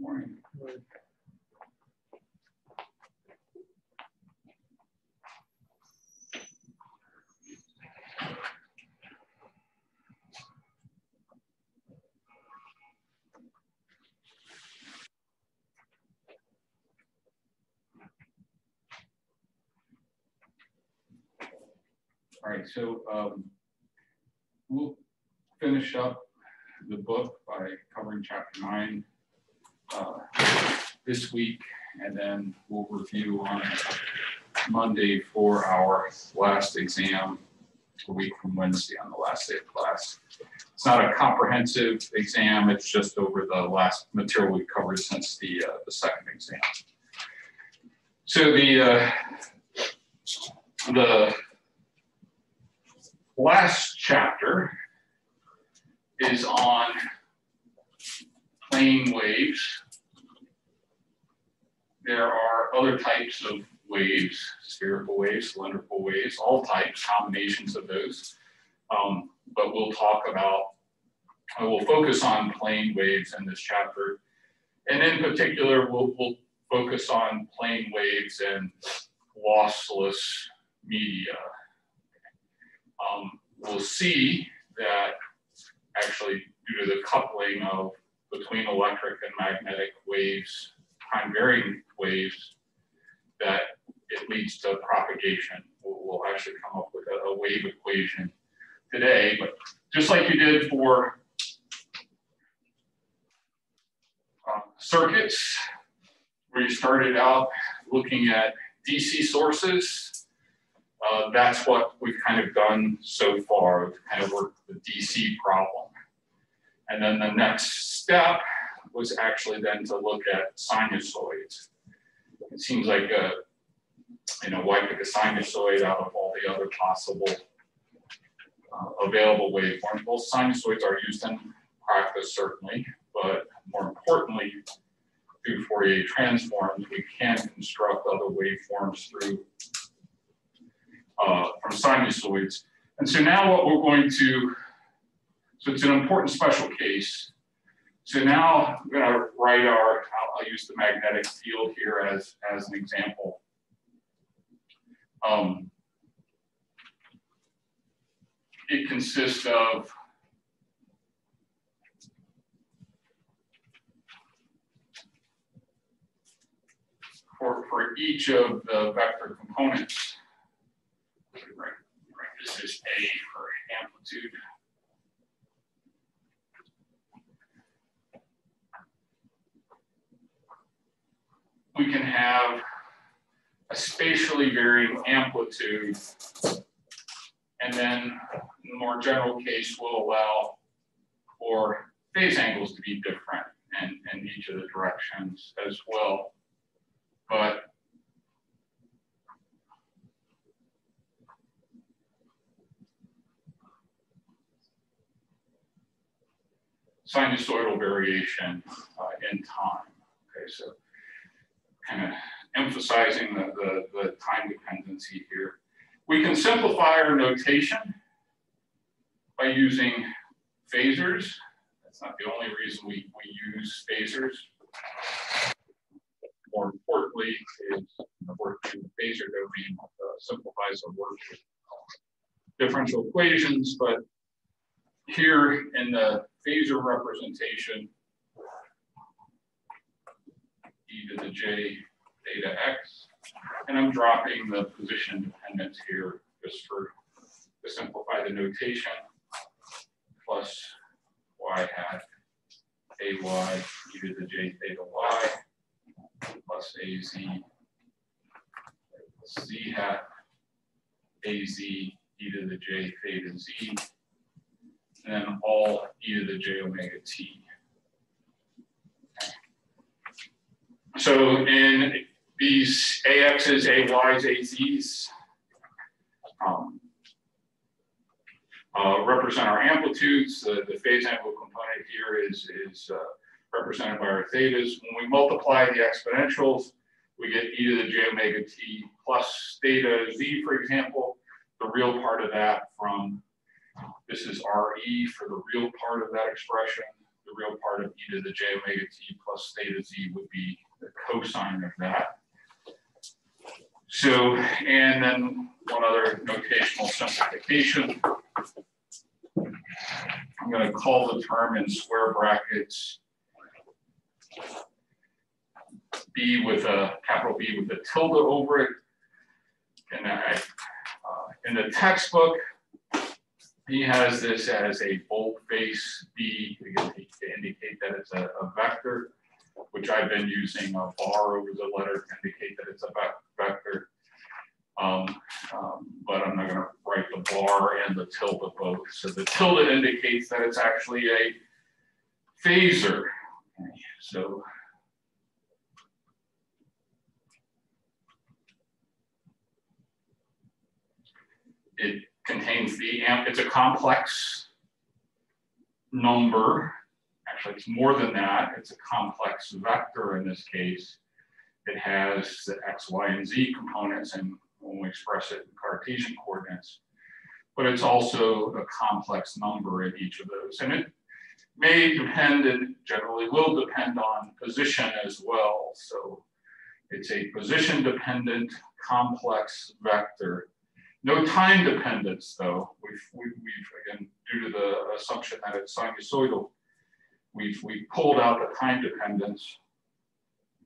Morning. All right, so um, we'll finish up the book by covering chapter nine uh, this week, and then we'll review on Monday for our last exam, a week from Wednesday on the last day of class. It's not a comprehensive exam, it's just over the last material we've covered since the, uh, the second exam. So the, uh, the last chapter is on plane waves. There are other types of waves, spherical waves, cylindrical waves, all types, combinations of those. Um, but we'll talk about, we'll focus on plane waves in this chapter. And in particular, we'll, we'll focus on plane waves and lossless media. Um, we'll see that actually due to the coupling of between electric and magnetic waves, time varying waves, that it leads to propagation. We'll, we'll actually come up with a, a, wave equation today, but just like you did for uh, circuits, where you started out looking at DC sources, uh, that's what we've kind of done so far. We've kind of worked the DC problem. And then the next step was actually then to look at sinusoids. It seems like a, you know, why pick a sinusoid out of all the other possible uh, available waveforms? Well, sinusoids are used in practice, certainly, but more importantly, through Fourier transforms, we can construct other waveforms through uh, from sinusoids. And so now what we're going to, so it's an important special case. So now I'm going to write our, I'll, I'll, use the magnetic field here as, as an example. Um, it consists of for, for each of the vector components, right, right, this is A for amplitude. We can have a spatially varying amplitude, and then in the more general case, will allow for phase angles to be different in, in each of the directions as well. But sinusoidal variation uh, in time. Okay, so kind of emphasizing the, the, the, time dependency here. We can simplify our notation by using phasors. That's not the only reason we, we use phasors. More importantly, is working in the phasor domain uh, simplifies our work with differential equations, but here in the phasor representation, e to the j theta x, and I'm dropping the position dependence here just for to simplify the notation, plus y hat ay e to the j theta y plus az z hat az e to the j theta z and then all e to the j omega t. So in these AXs, AYs, AZs um, uh, represent our amplitudes. The, the phase angle component here is, is uh, represented by our thetas. When we multiply the exponentials, we get e to the j omega t plus theta z, for example, the real part of that from this is RE for the real part of that expression. the real part of e to the j omega t plus theta z would be the cosine of that. So, and then one other notational simplification. I'm going to call the term in square brackets B with a capital B with a tilde over it. And I, uh, in the textbook, he has this as a boldface B to indicate that it's a, a, vector, which I've been using a bar over the letter to indicate that it's a vector. Um, um, but I'm not going to write the bar and the tilde both. So the tilde indicates that it's actually a phasor. Okay, so it contains the amp, it's a complex number. Actually, it's more than that. It's a complex vector in this case. It has the x, y, and z components, and when we express it in Cartesian coordinates, but it's also a complex number in each of those. And it may depend and generally will depend on position as well. So it's a position dependent complex vector no time dependence, though. We've, we've, we've, again, due to the assumption that it's sinusoidal, we've, we've pulled out the time dependence.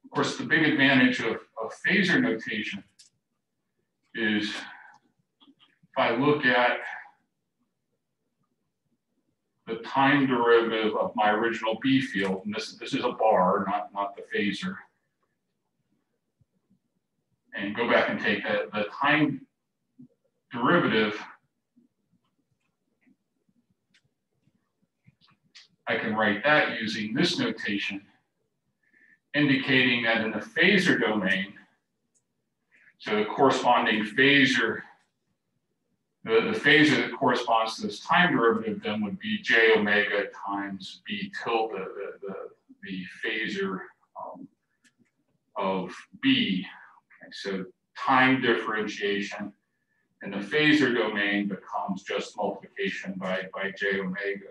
Of course, the big advantage of, of phasor notation is if I look at the time derivative of my original B field, and this, this is a bar, not, not the phasor, and go back and take the time derivative, I can write that using this notation, indicating that in the phasor domain, so the corresponding phasor, the, the phasor that corresponds to this time derivative then would be j omega times b tilde, the, the, the phasor um, of b. Okay, so time differentiation in the phasor domain becomes just multiplication by, by j omega.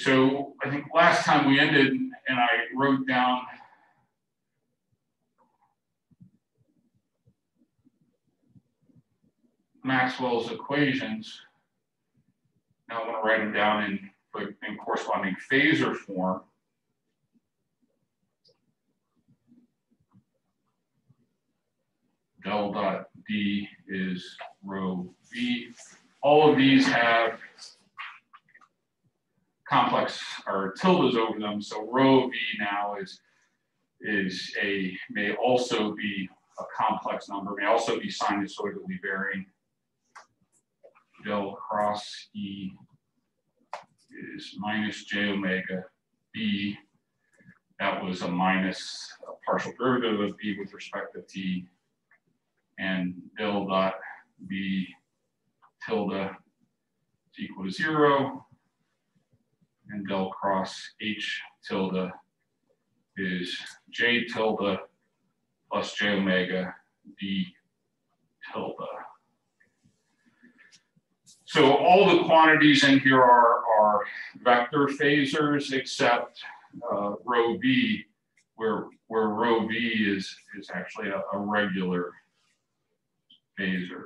So I think last time we ended and I wrote down Maxwell's equations. Now I want to write them down in, in corresponding phasor form. del dot D is rho V. All of these have complex or tildes over them. So rho V now is, is a, may also be a complex number, may also be sinusoidally varying. Del cross E is minus j omega B. That was a minus a partial derivative of B with respect to T and del dot b tilde is equal to zero, and del cross h tilde is j tilde plus j omega d tilde. So all the quantities in here are, are vector phasors except uh, rho v, where, where rho v is, is actually a, a regular phasor.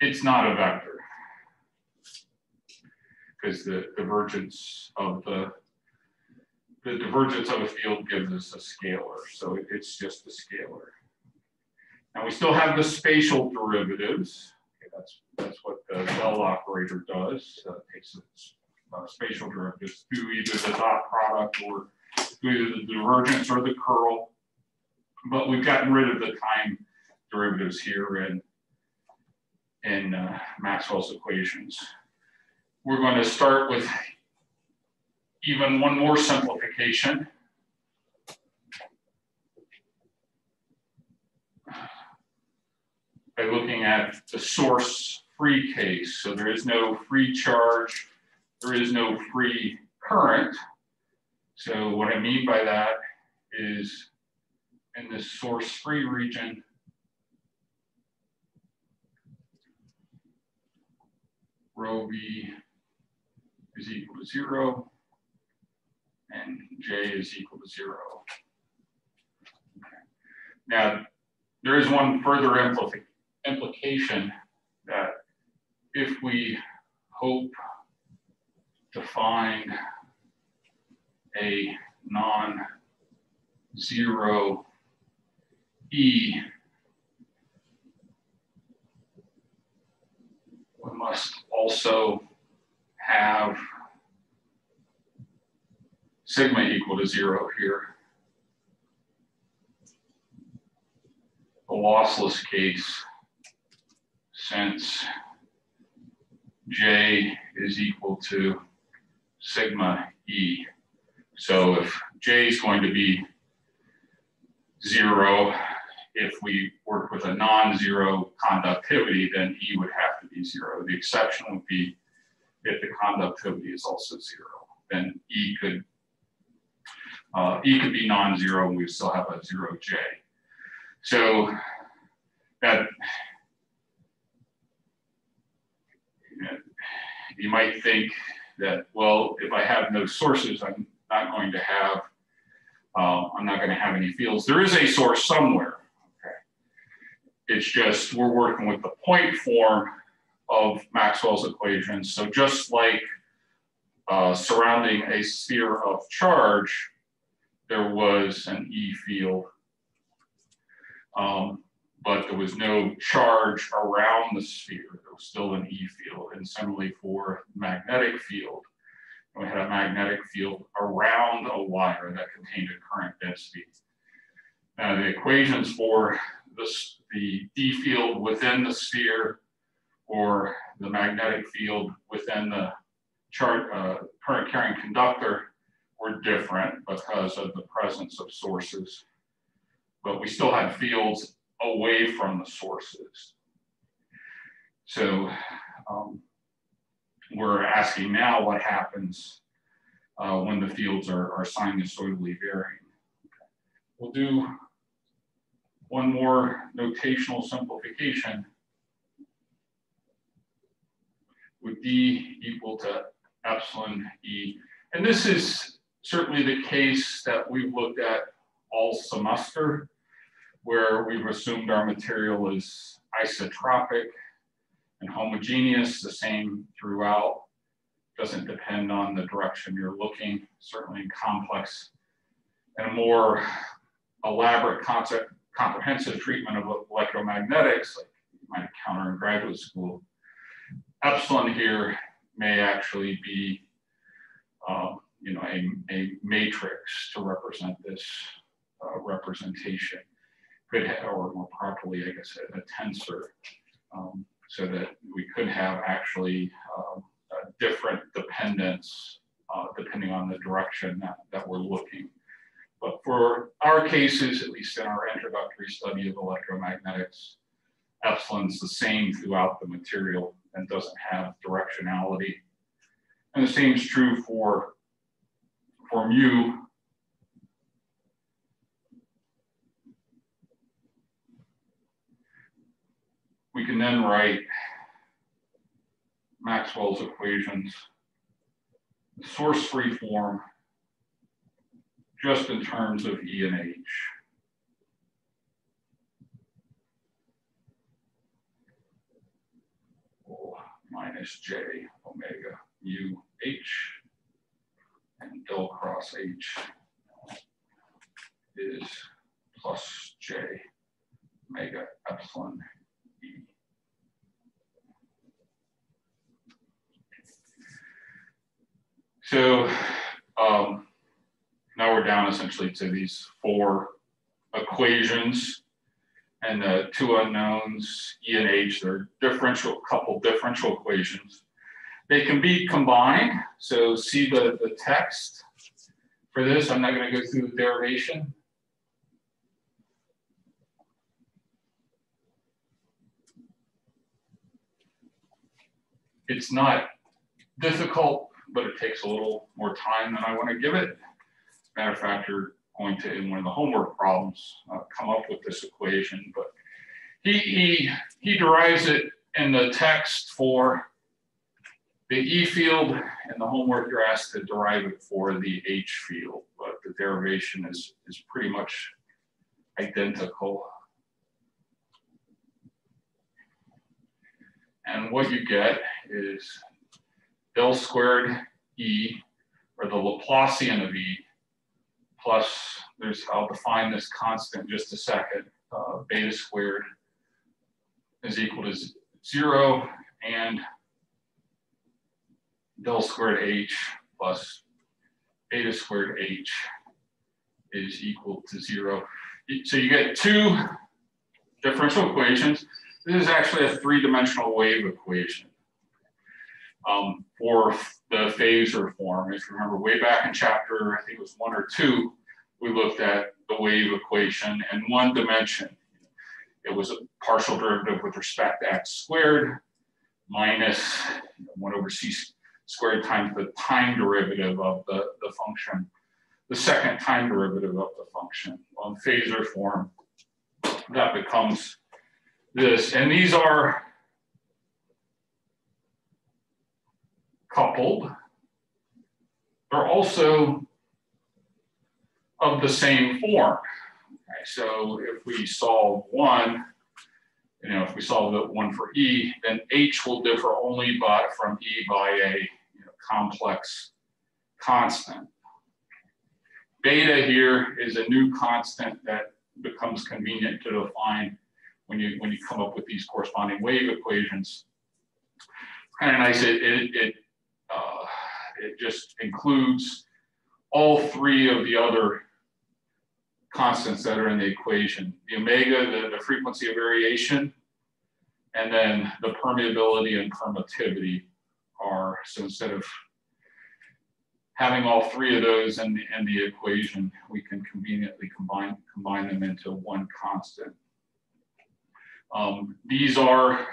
It's not a vector because the divergence of the the divergence of a field gives us a scalar, so it's just a scalar. Now we still have the spatial derivatives. Okay, that's that's what the del operator does. Uh, takes uh, spatial derivatives to either the dot product or either the divergence or the curl, but we've gotten rid of the time derivatives here in, in uh, Maxwell's equations. We're going to start with even one more simplification. By looking at the source free case. So there is no free charge, there is no free current. So what I mean by that is in this source free region, rho v is equal to zero and j is equal to zero. Okay. Now, there is one further implication that if we hope to find a non-zero E, we must also have sigma equal to zero here. A lossless case since J is equal to sigma E. So if J is going to be zero, if we work with a non-zero conductivity, then E would have to be zero. The exception would be if the conductivity is also zero, then E could uh, E could be non-zero and we still have a zero J. So that you might think that, well, if I have no sources, I'm not going to have, uh, I'm not going to have any fields. There is a source somewhere. It's just we're working with the point form of Maxwell's equations. So just like uh, surrounding a sphere of charge, there was an E field, um, but there was no charge around the sphere. There was still an E field. And similarly for magnetic field, we had a magnetic field around a wire that contained a current density. Now the equations for this, the D field within the sphere or the magnetic field within the chart, uh, current carrying conductor were different because of the presence of sources. But we still had fields away from the sources. So um, we're asking now what happens uh, when the fields are, are sinusoidally varying. We'll do one more notational simplification with D equal to epsilon E. And this is certainly the case that we've looked at all semester, where we've assumed our material is isotropic and homogeneous, the same throughout. Doesn't depend on the direction you're looking, certainly in complex and a more elaborate concept, comprehensive treatment of electromagnetics, like you might encounter in graduate school. Epsilon here may actually be um, you know, a, a matrix to represent this uh, representation. Could have, or more properly, I guess, a, tensor, um, so that we could have actually um, different dependence uh, depending on the direction that, that we're looking. But for our cases, at least in our introductory study of electromagnetics, epsilon's the same throughout the material and doesn't have directionality. And the same is true for for mu we can then write Maxwell's equations, source-free form, just in terms of E and H. minus J omega mu H and del cross H is plus J omega epsilon E. So um, now we're down essentially to these four equations and the two unknowns, E and H, they're differential, couple differential equations. They can be combined. So see the, the text for this. I'm not going to go through the derivation. It's not difficult, but it takes a little more time than I want to give it. Matter of fact, you're going to, in one of the homework problems, uh, come up with this equation, but he, he, he derives it in the text for the E field and the homework you're asked to derive it for the H field, but the derivation is, is pretty much identical. And what you get is del squared E, or the Laplacian of E, plus, there's, I'll define this constant just a second, uh, beta squared is equal to zero, and del squared h plus beta squared h is equal to zero. So you get two differential equations. This is actually a three-dimensional wave equation um, for the phasor form. If you remember way back in chapter, I think it was one or two, we looked at the wave equation in one dimension. It was a partial derivative with respect to x squared minus 1 over c squared times the time derivative of the, the function, the second time derivative of the function. On phasor form, that becomes this. And these are coupled. They're also of the same form. Okay, so if we solve one, you know, if we solve the one for E, then H will differ only by, from E by a you know, complex constant. Beta here is a new constant that becomes convenient to define when you when you come up with these corresponding wave equations. It's kind of nice. It it it, uh, it just includes all three of the other constants that are in the equation. The omega, the, the frequency of variation, and then the permeability and permittivity are, so instead of having all three of those in the, in the equation, we can conveniently combine, combine them into one constant. Um, these are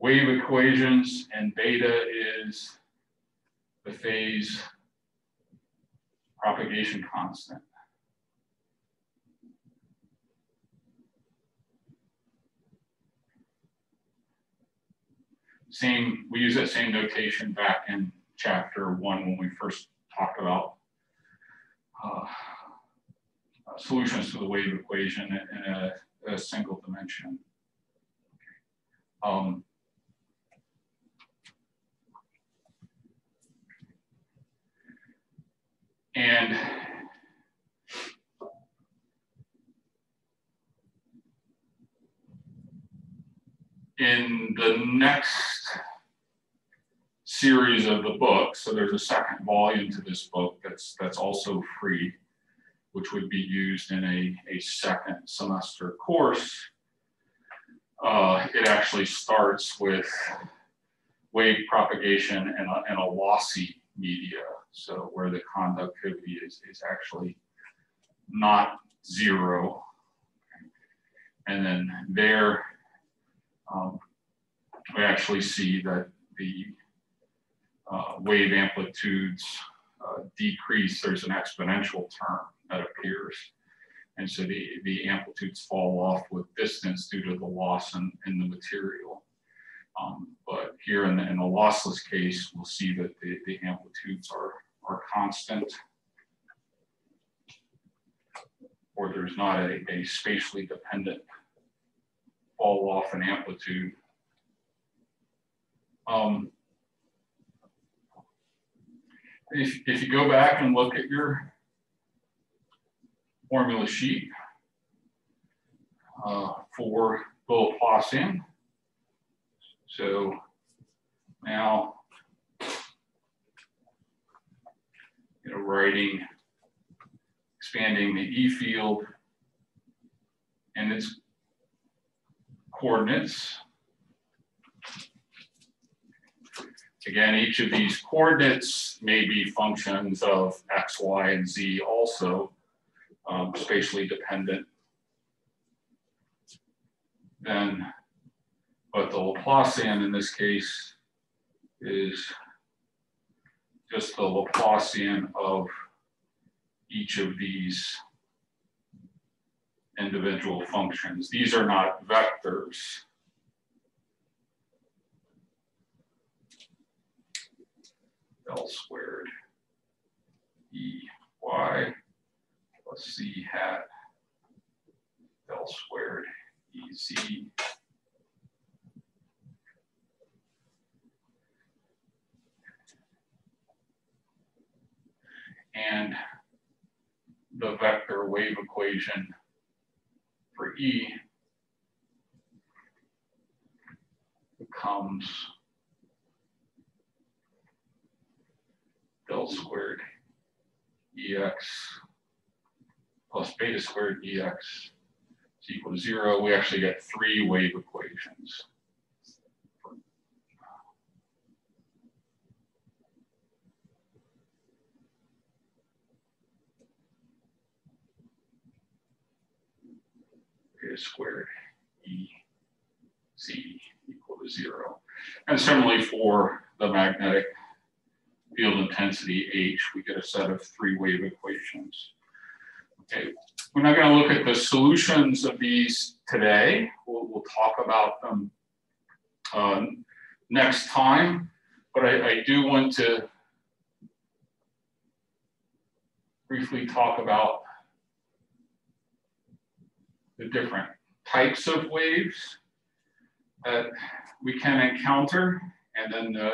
wave equations and beta is the phase propagation constant. Same, we use that same notation back in chapter one when we first talked about uh, solutions to the wave equation in a, a single dimension. Um, And in the next series of the book, so there's a second volume to this book that's that's also free, which would be used in a, a second semester course. Uh, it actually starts with wave propagation and a, and a lossy media so where the conductivity is, is actually not zero. And then there, um, we actually see that the uh, wave amplitudes uh, decrease. There's an exponential term that appears. And so the, the amplitudes fall off with distance due to the loss in, in the material. Um, but here in the, in the lossless case, we'll see that the, the amplitudes are, are constant or there's not a, a spatially dependent fall off in amplitude. Um, if, if you go back and look at your formula sheet uh, for the Laplacian, so now, you know, writing, expanding the E field and its coordinates. Again, each of these coordinates may be functions of X, Y, and Z also, um, spatially dependent. Then but the Laplacian in this case is just the Laplacian of each of these individual functions. These are not vectors. del squared E y plus z hat del squared E z and the vector wave equation for E becomes del squared EX plus beta squared EX is equal to zero. We actually get three wave equations. Beta squared E Z equal to zero. And similarly for the magnetic field intensity H, we get a set of three wave equations. Okay, we're not going to look at the solutions of these today. We'll, we'll talk about them uh, next time, but I, I do want to briefly talk about the different types of waves that we can encounter, and then uh,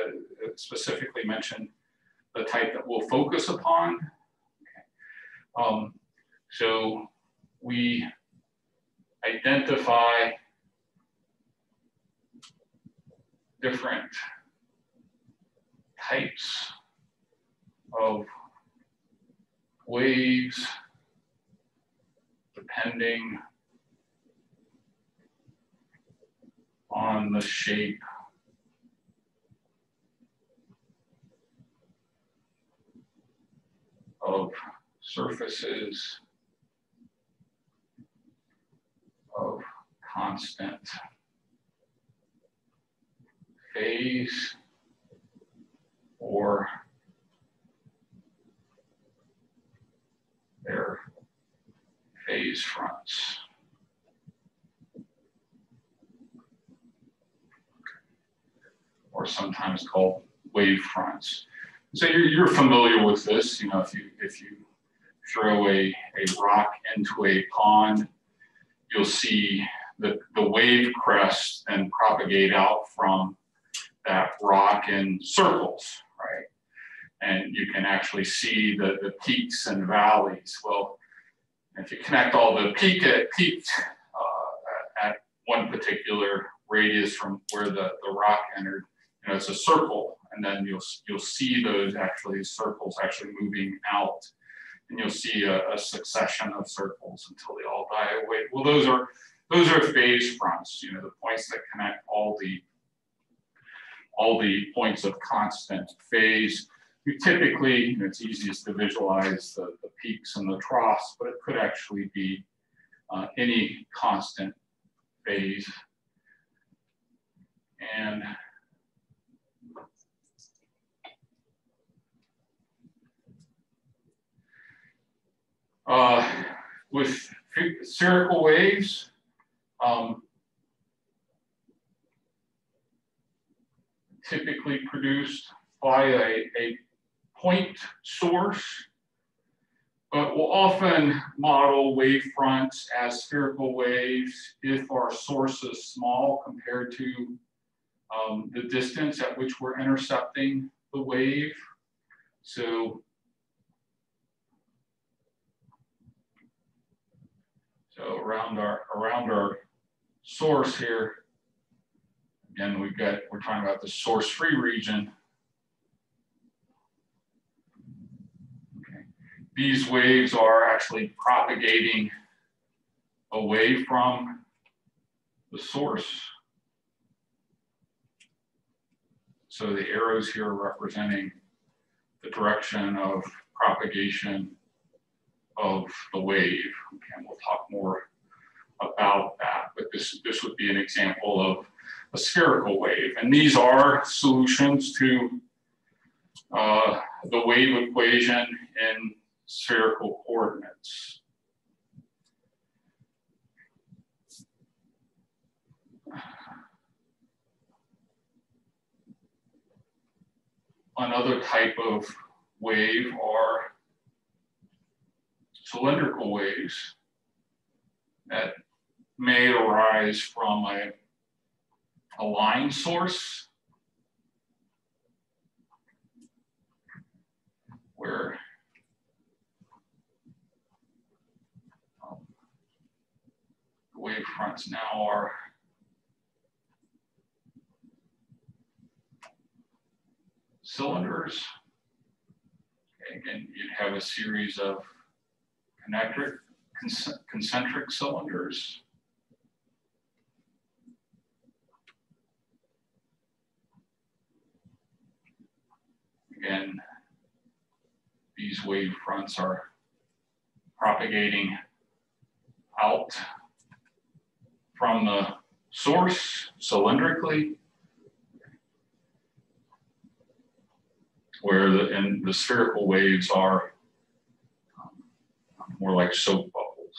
specifically mention the type that we'll focus upon. Um, so we identify different types of waves depending on the shape of surfaces of constant phase or their phase fronts. Sometimes called wave fronts. So you're, you're familiar with this, you know, if you if you throw a, a rock into a pond, you'll see the, the wave crest and propagate out from that rock in circles, right? And you can actually see the, the peaks and valleys. Well, if you connect all the peak at peaked uh, at one particular radius from where the, the rock entered, you know, it's a circle and then you'll you'll see those actually circles actually moving out, and you'll see a, a, succession of circles until they all die away. Well, those are those are phase fronts. You know, the points that connect all the all the points of constant phase. You typically, you know, it's easiest to visualize the, the peaks and the troughs, but it could actually be uh, any constant phase. And Uh, with spherical waves, um, typically produced by a, a point source, but we'll often model wave fronts as spherical waves if our source is small compared to um, the distance at which we're intercepting the wave. So Around our around our source here, again, we've got, we're talking about the source-free region. Okay. These waves are actually propagating away from the source. So the arrows here are representing the direction of propagation of the wave. And we'll talk more about that, but this, this would be an example of a spherical wave. And these are solutions to uh, the wave equation in spherical coordinates. another type of wave are cylindrical waves that may arise from a, a line source where um, the wave fronts now are cylinders. Again, you'd have a series of concentric, concentric cylinders. Again, these wave fronts are propagating out from the source cylindrically where the, and the spherical waves are more like soap bubbles.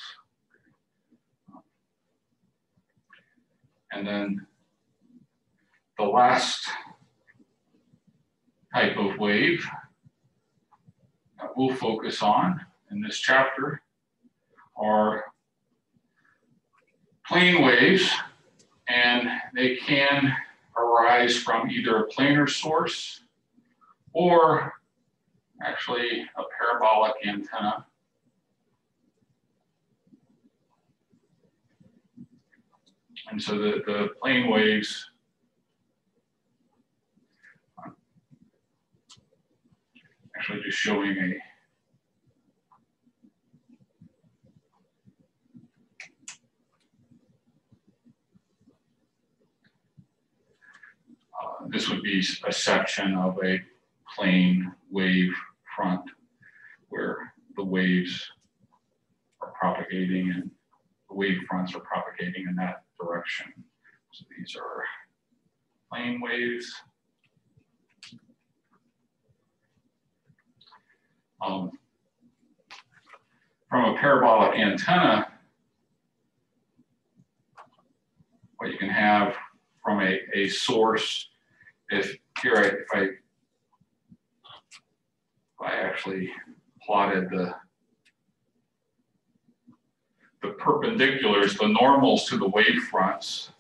And then the last type of wave that we'll focus on in this chapter are plane waves, and they can arise from either a planar source or actually a parabolic antenna. And so the, the plane waves actually just showing a uh, this would be a section of a plane wave front where the waves are propagating and the wave fronts are propagating in that direction. So these are plane waves. Um, from a parabolic antenna, what you can have from a, a source, if here I, if I I actually plotted the the perpendiculars, the normals to the wave fronts.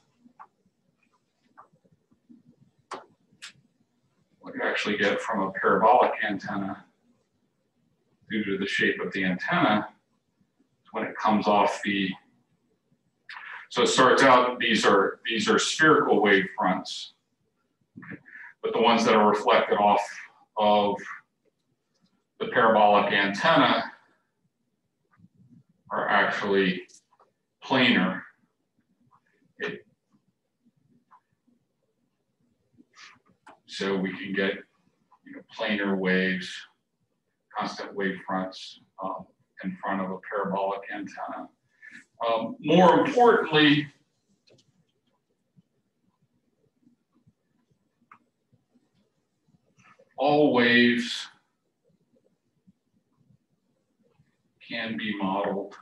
What you actually get from a parabolic antenna due to the shape of the antenna when it comes off the so it starts out these are these are spherical wave fronts but the ones that are reflected off of the parabolic antenna are actually planar. So we can get you know, planar waves, constant wave fronts um, in front of a parabolic antenna. Um, more importantly, all waves can be modeled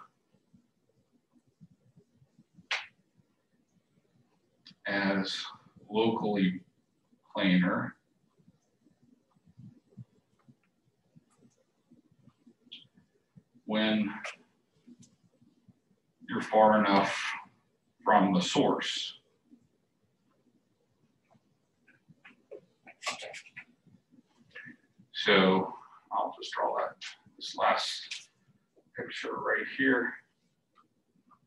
as locally planar. when you're far enough from the source. So I'll just draw that this last picture right here.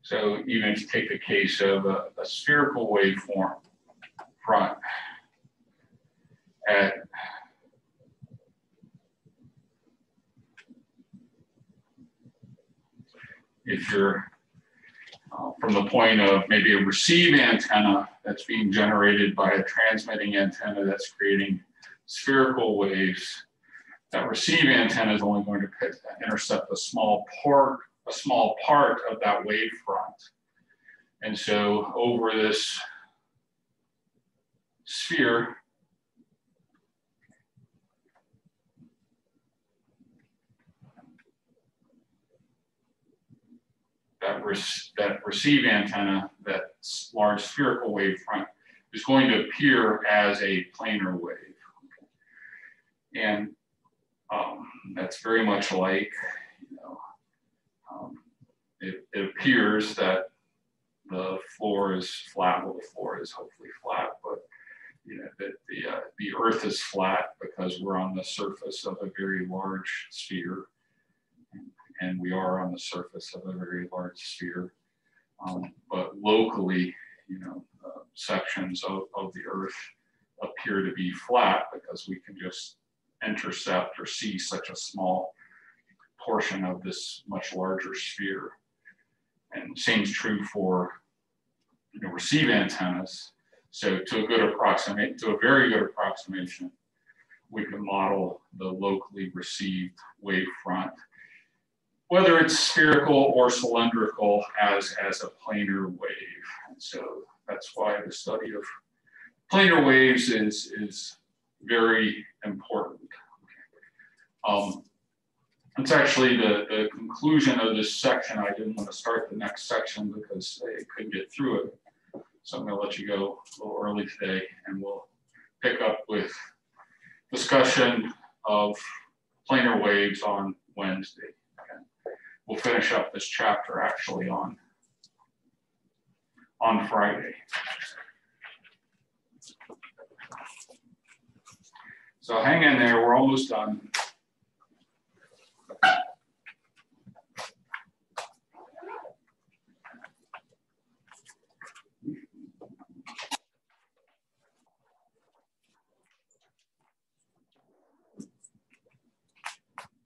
So even to take the case of a, a spherical waveform front at if you're uh, from the point of maybe a receive antenna that's being generated by a transmitting antenna that's creating spherical waves that receive antenna is only going to intercept a small part, a small part of that wave front. And so over this sphere, that, that receive antenna, that large spherical wave front, is going to appear as a planar wave. And um, that's very much like, you know, um, it, it appears that the floor is flat. Well, the floor is hopefully flat, but you know that the uh, the Earth is flat because we're on the surface of a very large sphere, and we are on the surface of a very large sphere. Um, but locally, you know, uh, sections of, of the Earth appear to be flat because we can just intercept or see such a small portion of this much larger sphere. And same is true for you know, receive antennas. So to a good approximate, to a very good approximation, we can model the locally received wavefront, whether it's spherical or cylindrical as, as a planar wave. And so that's why the study of planar waves is, is very important. Um, it's actually the, the conclusion of this section. I didn't want to start the next section because I couldn't get through it. So I'm going to let you go a little early today and we'll pick up with discussion of planar waves on Wednesday. Okay. We'll finish up this chapter actually on, on Friday. So hang in there, we're almost done.